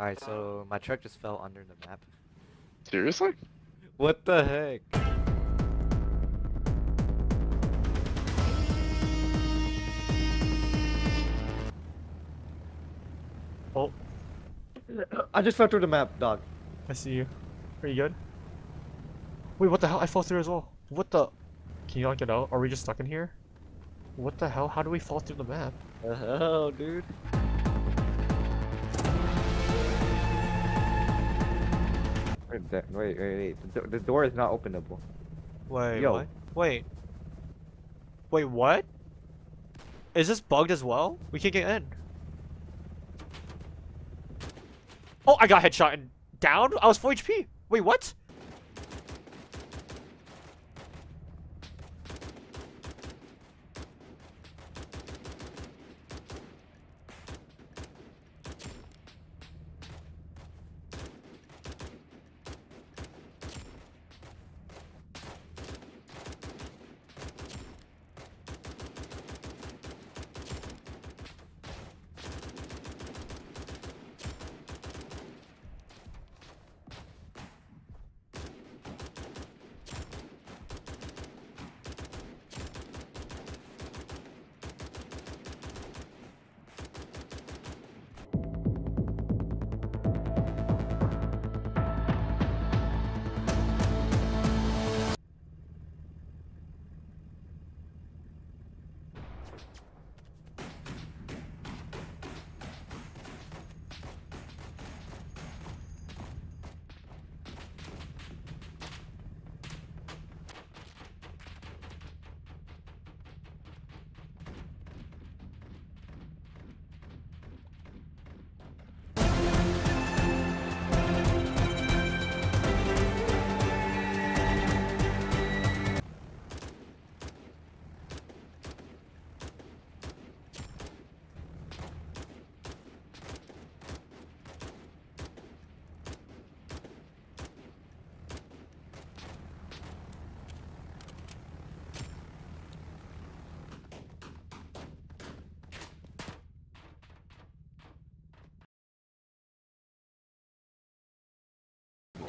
Alright, so my truck just fell under the map. Seriously? What the heck? Oh, I just fell through the map, dog. I see you. Are you good? Wait, what the hell? I fell through as well. What the? Can you not get out? Are we just stuck in here? What the hell? How do we fall through the map? The hell, dude? Wait, wait, wait, wait. The, do- the door is not openable. Wait, Yo. what? Wait. Wait, what? Is this bugged as well? We can't get in. Oh, I got headshot and down? I was 4 HP. Wait, what?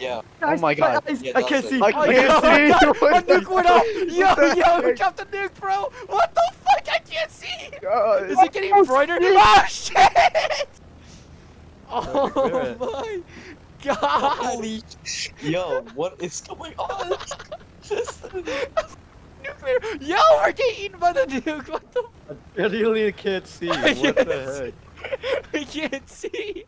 Yeah. Oh my god. Yeah, I can't it. see. I Oh, can't see. A nuke went off! Yo, What yo, we heck? dropped the nuke, bro! What the fuck? I can't see! God. Is it getting brighter? Oh, shit! Oh good. my god! Holy Yo, what is going on? Nuclear! Yo, we're getting eaten by the nuke! What the I really can't see. I What the heck? We can't see!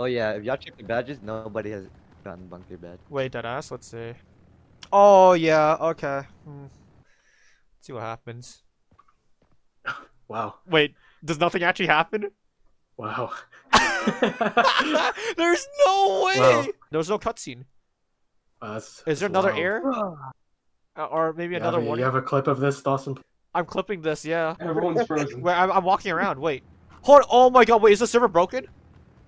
Oh yeah, if y'all check the badges, nobody has gotten bunker badge. Wait, that ass, let's see. Oh, yeah, okay. Hmm. Let's see what happens. Wow. Wait, does nothing actually happen? Wow. There's no way! Wow. There's no cutscene. Wow, that's, Is there another wild. air? Uh, or maybe You have, another one. you have a clip of this, Dawson? I'm clipping this, yeah. Everyone's frozen. Wait, I'm, I'm walking around. Wait. Hold. Oh my god. Wait, is the server broken?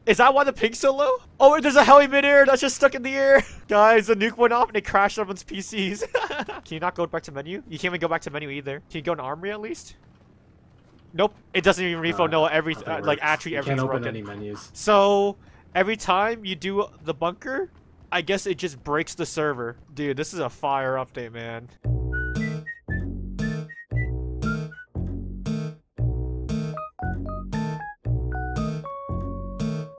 Is that why the ping's so low? Oh, wait, there's a heli midair that's just stuck in the air. Guys, the nuke went off and it crashed everyone's PCs. Can you not go back to menu? You can't even go back to menu either. Can you go in armory at least? Nope. It doesn't even refill. Uh, no, every uh, like actually everything's can't open broken. any menus. So every time you do the bunker, I guess it just breaks the server. Dude, this is a fire update, man.